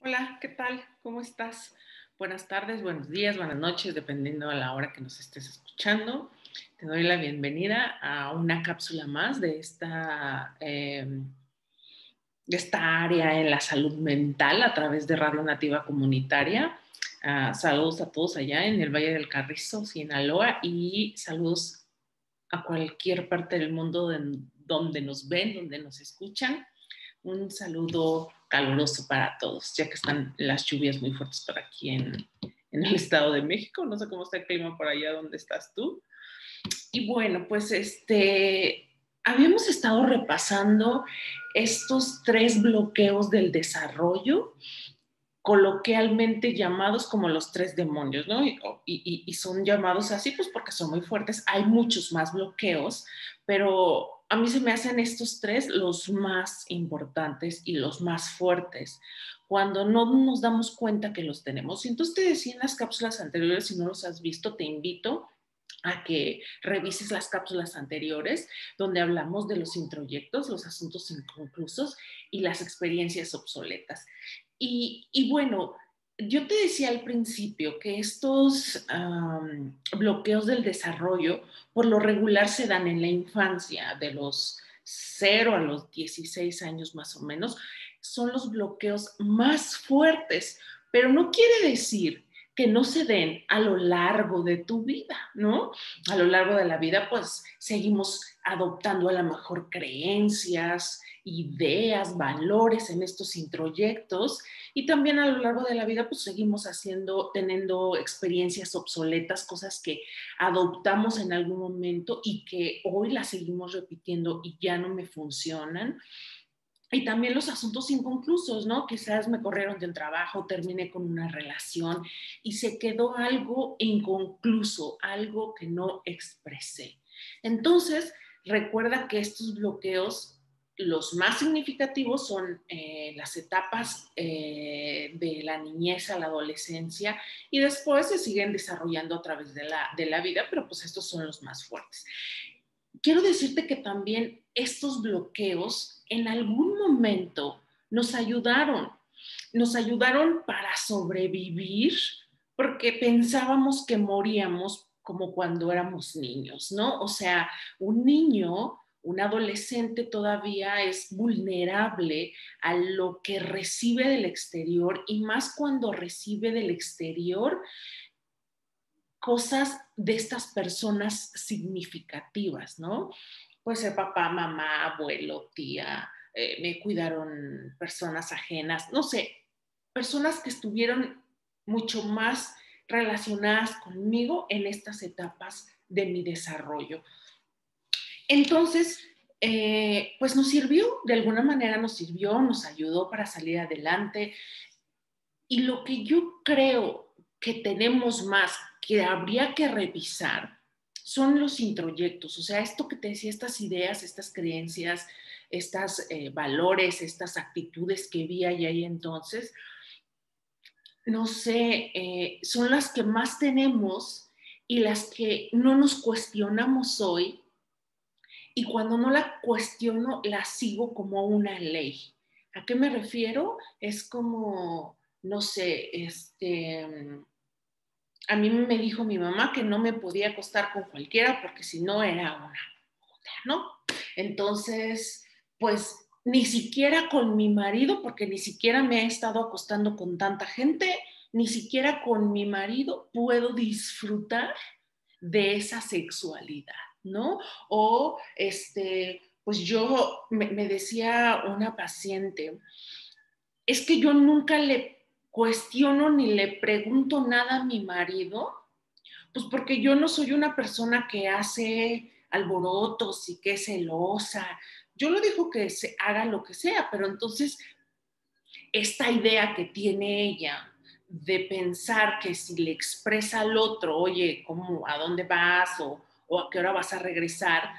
Hola, ¿qué tal? ¿Cómo estás? Buenas tardes, buenos días, buenas noches, dependiendo de la hora que nos estés escuchando. Te doy la bienvenida a una cápsula más de esta, eh, de esta área en la salud mental a través de Radio Nativa Comunitaria. Uh, saludos a todos allá en el Valle del Carrizo, Sinaloa, y saludos a cualquier parte del mundo de, donde nos ven, donde nos escuchan. Un saludo caluroso para todos, ya que están las lluvias muy fuertes por aquí en, el Estado de México. No sé cómo está el clima por allá donde estás tú. Y bueno, pues este, habíamos estado repasando estos tres bloqueos del desarrollo, coloquialmente llamados como los tres demonios, ¿no? Y, y, son llamados así, pues porque son muy fuertes. Hay muchos más bloqueos, pero a mí se me hacen estos tres los más importantes y los más fuertes cuando no nos damos cuenta que los tenemos. Entonces te decía en las cápsulas anteriores, si no los has visto, te invito a que revises las cápsulas anteriores donde hablamos de los introyectos, los asuntos inconclusos y las experiencias obsoletas. Y, y bueno, yo te decía al principio que estos bloqueos del desarrollo por lo regular se dan en la infancia, de los 0 a los 16 años más o menos, son los bloqueos más fuertes, pero no quiere decir que no se den a lo largo de tu vida, ¿no? A lo largo de la vida, pues seguimos adoptando a lo mejor creencias, ideas, valores en estos introyectos y también a lo largo de la vida pues seguimos haciendo, teniendo experiencias obsoletas, cosas que adoptamos en algún momento y que hoy las seguimos repitiendo y ya no me funcionan. Y también los asuntos inconclusos, ¿no? Quizás me corrieron de un trabajo, terminé con una relación y se quedó algo inconcluso, algo que no expresé. Entonces, recuerda que estos bloqueos los más significativos son eh, las etapas eh, de la niñez a la adolescencia y después se siguen desarrollando a través de la, de la vida, pero pues estos son los más fuertes. Quiero decirte que también estos bloqueos en algún momento nos ayudaron, nos ayudaron para sobrevivir porque pensábamos que moríamos como cuando éramos niños, ¿no? O sea, un niño un adolescente todavía es vulnerable a lo que recibe del exterior y más cuando recibe del exterior cosas de estas personas significativas, ¿no? Puede ser papá, mamá, abuelo, tía, eh, me cuidaron personas ajenas, no sé, personas que estuvieron mucho más relacionadas conmigo en estas etapas de mi desarrollo. Entonces, eh, pues nos sirvió, de alguna manera nos sirvió, nos ayudó para salir adelante. Y lo que yo creo que tenemos más, que habría que revisar, son los introyectos, o sea, esto que te decía, estas ideas, estas creencias, estos eh, valores, estas actitudes que vi ahí entonces, no sé, eh, son las que más tenemos y las que no nos cuestionamos hoy y cuando no la cuestiono, la sigo como una ley. ¿A qué me refiero? Es como, no sé, este, a mí me dijo mi mamá que no me podía acostar con cualquiera porque si no era una ¿no? Entonces, pues ni siquiera con mi marido, porque ni siquiera me he estado acostando con tanta gente, ni siquiera con mi marido puedo disfrutar de esa sexualidad. ¿no? O este, pues yo me, decía una paciente, es que yo nunca le cuestiono ni le pregunto nada a mi marido, pues porque yo no soy una persona que hace alborotos y que es celosa. Yo lo digo que se haga lo que sea, pero entonces esta idea que tiene ella de pensar que si le expresa al otro, oye, ¿cómo, ¿a dónde vas? O o a qué hora vas a regresar,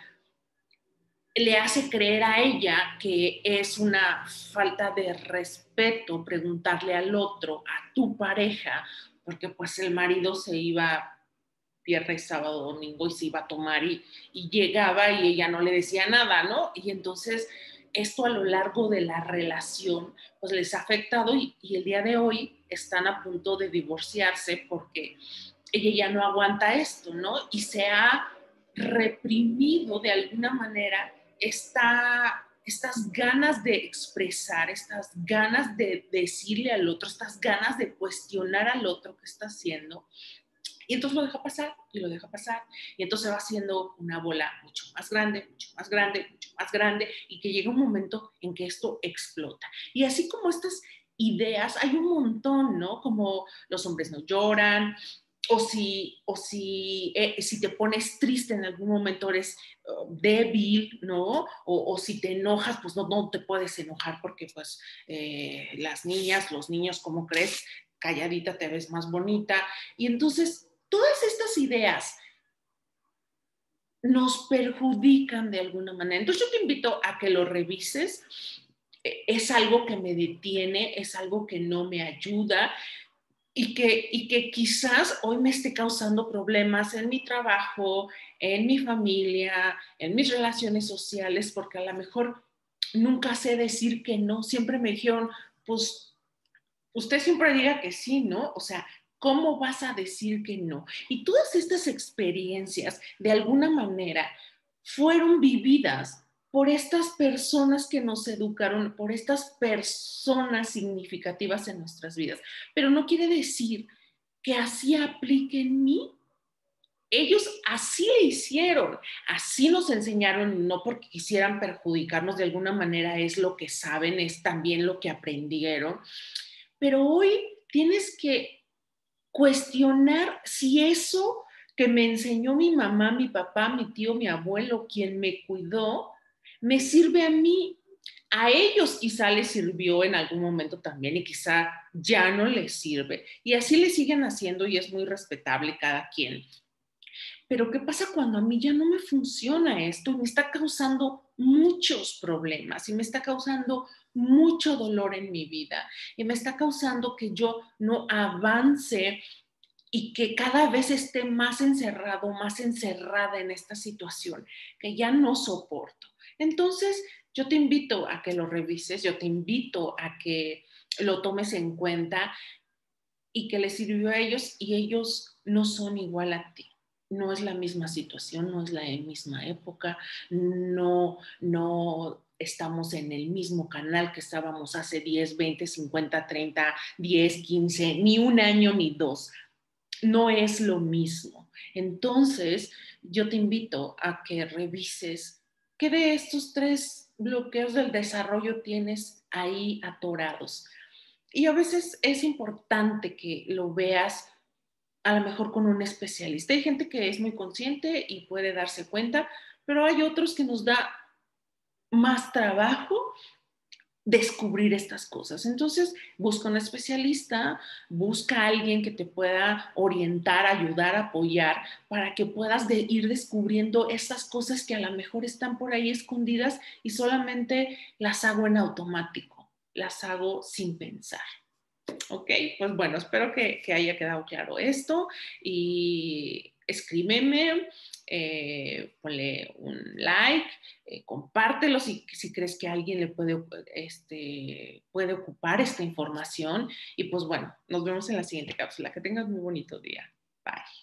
le hace creer a ella que es una falta de respeto preguntarle al otro, a tu pareja, porque pues el marido se iba viernes, sábado, domingo y se iba a tomar y, llegaba y ella no le decía nada, ¿no? Y entonces esto a lo largo de la relación, pues les ha afectado y, y el día de hoy están a punto de divorciarse porque ella ya no aguanta esto, ¿no? Y se ha reprimido de alguna manera esta, estas ganas de expresar, estas ganas de decirle al otro, estas ganas de cuestionar al otro que está haciendo. Y entonces lo deja pasar y lo deja pasar. Y entonces va haciendo una bola mucho más grande, mucho más grande, mucho más grande, y que llega un momento en que esto explota. Y así como estas ideas, hay un montón, ¿no? Como los hombres no lloran, o si, o si, eh, si te pones triste en algún momento eres uh, débil, ¿no? O, o, si te enojas, pues no, no te puedes enojar porque pues eh, las niñas, los niños, ¿cómo crees? Calladita te ves más bonita. Y entonces, todas estas ideas nos perjudican de alguna manera. Entonces yo te invito a que lo revises. E, es algo que me detiene, es algo que no me ayuda y que, y que quizás hoy me esté causando problemas en mi trabajo, en mi familia, en mis relaciones sociales, porque a lo mejor nunca sé decir que no. Siempre me dijeron, pues usted siempre diga que sí, ¿no? O sea, ¿cómo vas a decir que no? Y todas estas experiencias, de alguna manera, fueron vividas por estas personas que nos educaron, por estas personas significativas en nuestras vidas. Pero no quiere decir que así aplique en mí. Ellos así le hicieron, así nos enseñaron, no porque quisieran perjudicarnos de alguna manera, es lo que saben, es también lo que aprendieron. Pero hoy tienes que cuestionar si eso que me enseñó mi mamá, mi papá, mi tío, mi abuelo, quien me cuidó, me sirve a mí. A ellos quizá les sirvió en algún momento también y quizá ya no les sirve. Y así le siguen haciendo y es muy respetable cada quien. Pero ¿qué pasa cuando a mí ya no me funciona esto y me está causando muchos problemas y me está causando mucho dolor en mi vida y me está causando que yo no avance y que cada vez esté más encerrado, más encerrada en esta situación que ya no soporto? Entonces, yo te invito a que lo revises, yo te invito a que lo tomes en cuenta y que les sirvió a ellos y ellos no son igual a ti. No es la misma situación, no es la misma época, no, no estamos en el mismo canal que estábamos hace 10, 20, 50, 30, 10, 15, ni un año ni dos. No es lo mismo. Entonces, yo te invito a que revises ¿Qué de estos tres bloqueos del desarrollo tienes ahí atorados? Y a veces es importante que lo veas a lo mejor con un especialista. Hay gente que es muy consciente y puede darse cuenta, pero hay otros que nos da más trabajo descubrir estas cosas. Entonces, busca un especialista, busca a alguien que te pueda orientar, ayudar, apoyar, para que puedas ir descubriendo estas cosas que a lo mejor están por ahí escondidas y solamente las hago en automático, las hago sin pensar. Ok, pues bueno, espero que, que haya quedado claro esto y escríbeme, eh, ponle un like, eh, compártelo si, si, crees que alguien le puede, este, puede ocupar esta información. Y pues bueno, nos vemos en la siguiente cápsula. Que tengas muy bonito día. Bye.